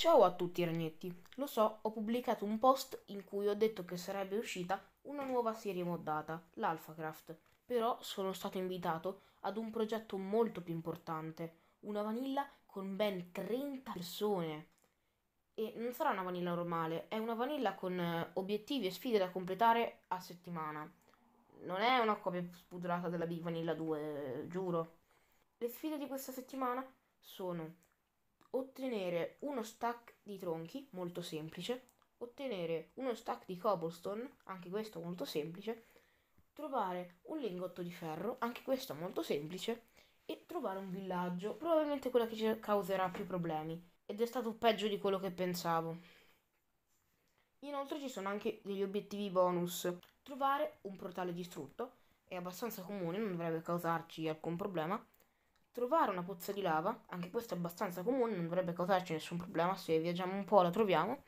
Ciao a tutti ragnetti, lo so, ho pubblicato un post in cui ho detto che sarebbe uscita una nuova serie moddata, l'AlphaCraft, però sono stato invitato ad un progetto molto più importante, una vanilla con ben 30 persone. E non sarà una vanilla normale, è una vanilla con eh, obiettivi e sfide da completare a settimana. Non è una copia spudorata della Big Vanilla 2, giuro. Le sfide di questa settimana sono ottenere uno stack di tronchi, molto semplice, ottenere uno stack di cobblestone, anche questo molto semplice, trovare un lingotto di ferro, anche questo molto semplice, e trovare un villaggio, probabilmente quella che ci causerà più problemi, ed è stato peggio di quello che pensavo. Inoltre ci sono anche degli obiettivi bonus. Trovare un portale distrutto è abbastanza comune, non dovrebbe causarci alcun problema. Trovare una pozza di lava, anche questo è abbastanza comune, non dovrebbe causarci nessun problema, se viaggiamo un po' la troviamo.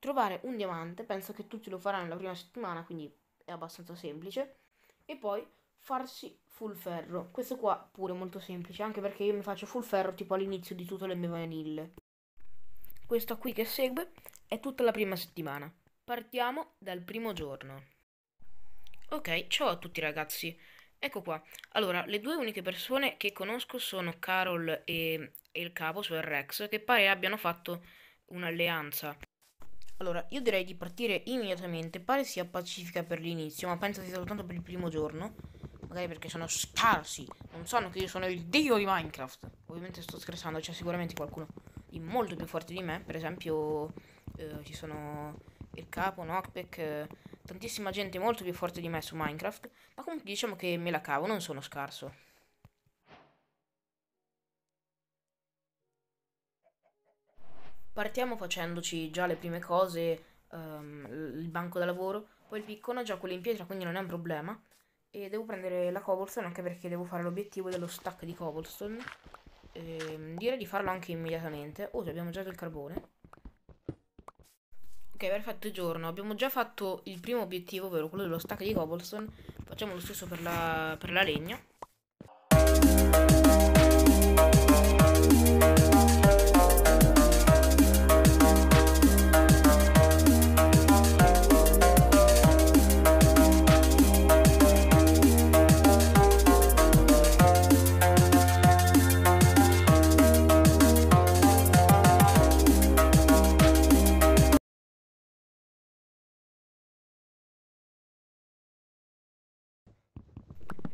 Trovare un diamante, penso che tutti lo faranno la prima settimana, quindi è abbastanza semplice. E poi farsi full ferro. Questo qua pure molto semplice, anche perché io mi faccio full ferro tipo all'inizio di tutte le mie vanille. Questo qui che segue è tutta la prima settimana. Partiamo dal primo giorno. Ok, ciao a tutti ragazzi. Ecco qua. Allora, le due uniche persone che conosco sono Carol e, e il capo, cioè Rex, che pare abbiano fatto un'alleanza. Allora, io direi di partire immediatamente. Pare sia pacifica per l'inizio, ma penso sia soltanto per il primo giorno. Magari perché sono scarsi. Non sanno che io sono il dio di Minecraft. Ovviamente sto scherzando, c'è sicuramente qualcuno di molto più forte di me. Per esempio, eh, ci sono il capo, Knockback, eh, tantissima gente molto più forte di me su Minecraft. Ma comunque diciamo che me la cavo, non sono scarso. Partiamo facendoci già le prime cose, um, il banco da lavoro, poi il piccone, già quello in pietra, quindi non è un problema. E devo prendere la cobblestone anche perché devo fare l'obiettivo dello stack di cobblestone. E, direi di farlo anche immediatamente. Oh, abbiamo già del carbone. Ok, perfetto giorno. Abbiamo già fatto il primo obiettivo, ovvero quello dello stack di cobblestone. Facciamo lo stesso per la, per la legna.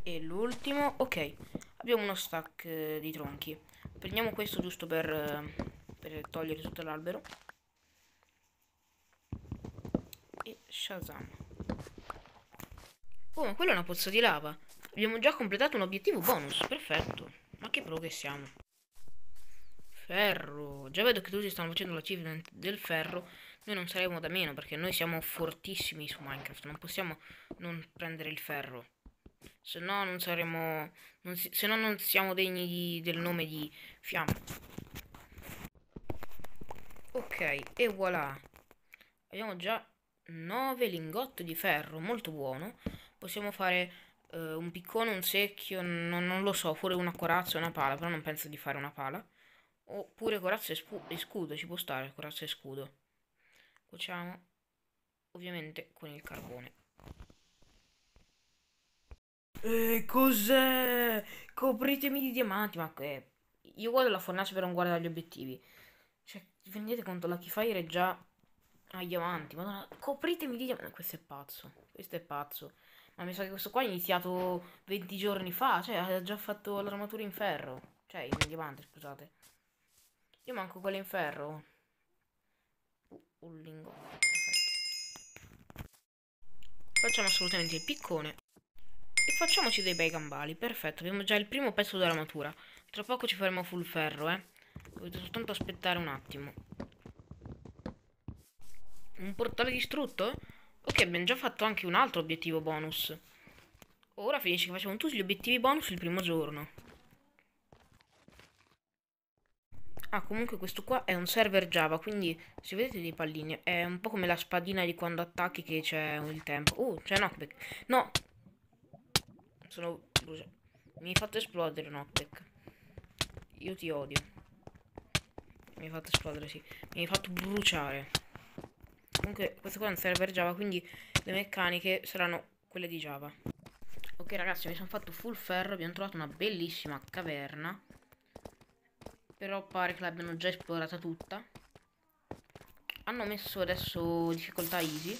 E l'ultimo, ok, abbiamo uno stack eh, di tronchi. Prendiamo questo giusto per, eh, per togliere tutto l'albero. E Shazam. Oh, ma quella è una pozza di lava. Abbiamo già completato un obiettivo bonus, perfetto. Ma che pro che siamo. Ferro. Già vedo che tutti stanno facendo l'achievement del ferro. Noi non saremo da meno perché noi siamo fortissimi su Minecraft. Non possiamo non prendere il ferro. Se no non saremo... Non si, se no non siamo degni di, del nome di Fiamma. Ok, e voilà. Abbiamo già 9 lingotti di ferro, molto buono. Possiamo fare uh, un piccone, un secchio, non, non, lo so, pure una corazza una pala, però non penso di fare una pala. Oppure corazza e, e scudo, ci può stare corazza e scudo. Cuociamo, ovviamente, con il carbone. Eh, cos'è? Copritemi di diamanti. Ma che... Io guardo la fornace per non guardare gli obiettivi. Cioè, vi rendete conto? La Keyfire è già ai diamanti. Madonna, copritemi di diamanti. Questo è pazzo. Questo è pazzo. Ma mi sa che questo qua è iniziato 20 giorni fa. Cioè, ha già fatto l'armatura in ferro. Cioè, in diamante, scusate. Io manco quella in ferro. Un lingotto. Facciamo assolutamente il piccone. E facciamoci dei bei gambali. Perfetto, abbiamo già il primo pezzo dell'armatura. Tra poco ci faremo full ferro, eh. Dovete soltanto aspettare un attimo. Un portale distrutto? Ok, abbiamo già fatto anche un altro obiettivo bonus. Ora finisce che facciamo tutti gli obiettivi bonus il primo giorno. Ah, comunque questo qua è un server Java, quindi se vedete dei pallini è un po' come la spadina di quando attacchi che c'è il tempo. Oh, c'è knockback. No, sono... Mi hai fatto esplodere Knockback. Io ti odio. Mi hai fatto esplodere, sì. Mi hai fatto bruciare. Comunque, questo qua non serve per Java, quindi le meccaniche saranno quelle di Java. Ok ragazzi, mi sono fatto full ferro, abbiamo trovato una bellissima caverna. Però pare che l'abbiano già esplorata tutta. Hanno messo adesso difficoltà easy.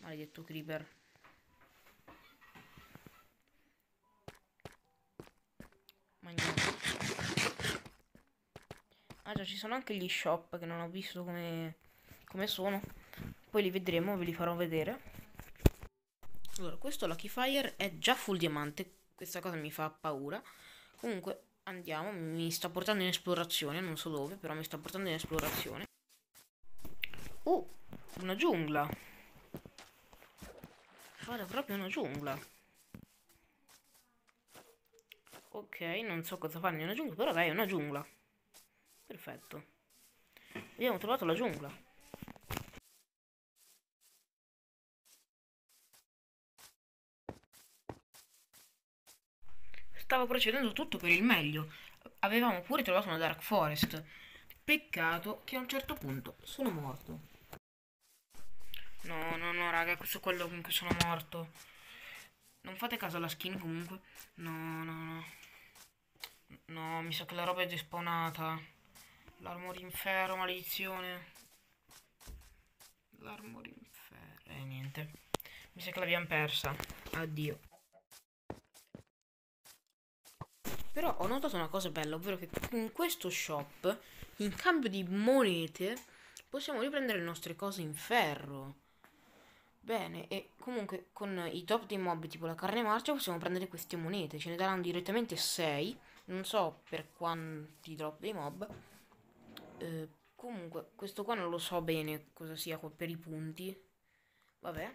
Maledetto creeper. Già, ci sono anche gli shop che non ho visto come, come sono. Poi li vedremo, ve li farò vedere. Allora, questo Lucky Fire è già full diamante. Questa cosa mi fa paura. Comunque, andiamo. Mi sta portando in esplorazione. Non so dove, però mi sta portando in esplorazione. Uh, una giungla. Guarda, proprio una giungla. Ok, non so cosa fare in una giungla, però dai, è una giungla. Perfetto. Abbiamo trovato la giungla. stava procedendo tutto per il meglio. Avevamo pure trovato una Dark Forest. Peccato che a un certo punto sono morto. No, no, no, raga, questo è quello con cui sono morto. Non fate caso alla skin comunque. No, no, no. No, mi sa che la roba è despawnata. L'armor in ferro, maledizione. L'armor in ferro. Eh, niente. Mi sa che l'abbiamo persa. Addio. Però ho notato una cosa bella, ovvero che in questo shop, in cambio di monete, possiamo riprendere le nostre cose in ferro. Bene, e comunque con i top dei mob, tipo la carne marcia, possiamo prendere queste monete. Ce ne daranno direttamente 6. Non so per quanti drop dei mob. Eh, comunque, questo qua non lo so bene cosa sia per i punti. Vabbè.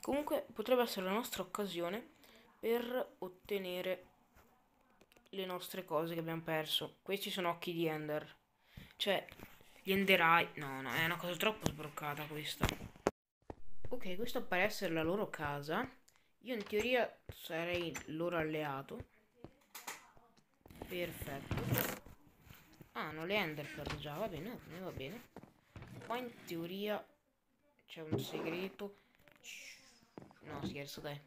Comunque, potrebbe essere la nostra occasione per ottenere le nostre cose che abbiamo perso. Questi sono occhi di Ender. Cioè, gli Enderai... No, no, è una cosa troppo sbroccata questa. Ok, questo pare essere la loro casa. Io in teoria sarei loro alleato. Perfetto. Ah, hanno le Ender per già, va bene, va bene, va bene. Qua in teoria c'è un segreto. No, scherzo, dai.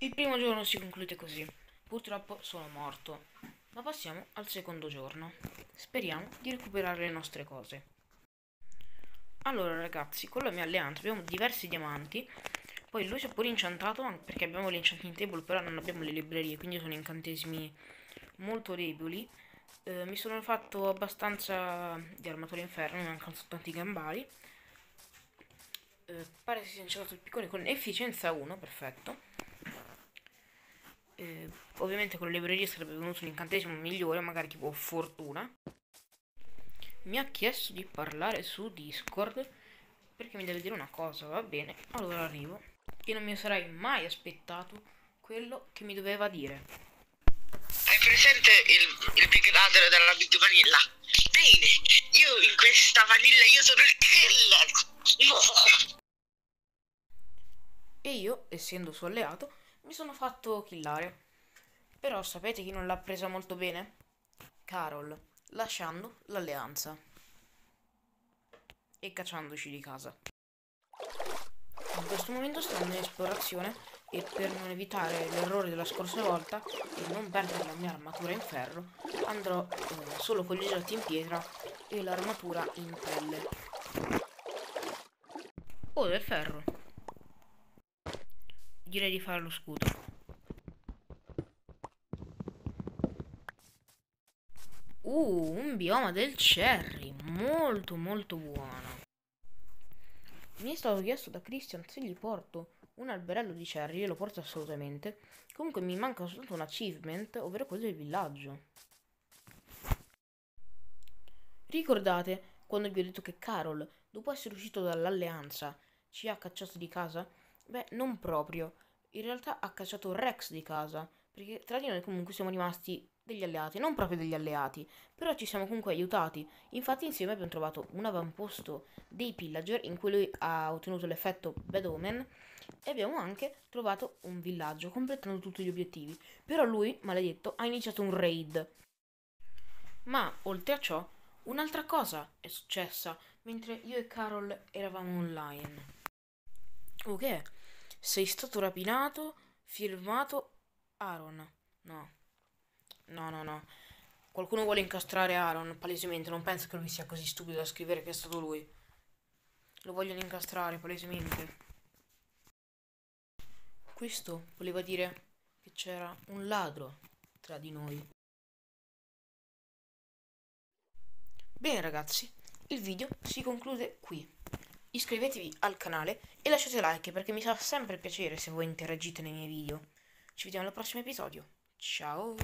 Il primo giorno si conclude così. Purtroppo sono morto. Ma passiamo al secondo giorno. Speriamo di recuperare le nostre cose. Allora ragazzi, con la mia alleanza abbiamo diversi diamanti. Poi lui si è pure incantato perché abbiamo l'enchanting table, però non abbiamo le librerie, quindi sono incantesimi molto deboli. Eh, mi sono fatto abbastanza di armatura inferno, mi mancano soltanto i gambari. Eh, pare si sia incantato il piccone con efficienza 1, perfetto eh, ovviamente con le librerie sarebbe venuto un incantesimo migliore, magari tipo fortuna. Mi ha chiesto di parlare su Discord perché mi deve dire una cosa, va bene, allora arrivo. E non mi sarei mai aspettato quello che mi doveva dire. Hai presente il, il Big Brother della Big Vanilla? Bene, io in questa vanilla io sono il killer. No. E io, essendo suo alleato, mi sono fatto killare. Però sapete chi non l'ha presa molto bene? Carol, lasciando l'alleanza. E cacciandoci di casa. In questo momento sto in esplorazione e per non evitare l'errore della scorsa volta e non perdere la mia armatura in ferro andrò eh, solo con gli oggetti in pietra e l'armatura in pelle. Oh, del ferro. Direi di fare lo scudo. Uh, un bioma del cherry. Molto, molto buono. Mi è stato chiesto da Christian se gli porto un alberello di cherry. Lo porto assolutamente. Comunque mi manca soltanto un achievement, ovvero quello del villaggio. Ricordate quando vi ho detto che Carol, dopo essere uscito dall'alleanza, ci ha cacciato di casa? Beh, non proprio. In realtà ha cacciato Rex di casa, perché tra di noi comunque siamo rimasti degli alleati, non proprio degli alleati, però ci siamo comunque aiutati. Infatti insieme abbiamo trovato un avamposto dei pillager in cui lui ha ottenuto l'effetto Bad Omen E abbiamo anche trovato un villaggio, completando tutti gli obiettivi. Però lui, maledetto, ha iniziato un raid. Ma, oltre a ciò, un'altra cosa è successa mentre io e Carol eravamo online. Ok, sei stato rapinato, firmato Aaron. No, no, no, no. Qualcuno vuole incastrare Aaron, palesemente. Non penso che lui sia così stupido da scrivere che è stato lui. Lo vogliono incastrare, palesemente. Questo voleva dire che c'era un ladro tra di noi. Bene ragazzi, il video si conclude qui. Iscrivetevi al canale e lasciate like perché mi fa sempre piacere se voi interagite nei miei video. Ci vediamo al prossimo episodio. Ciao!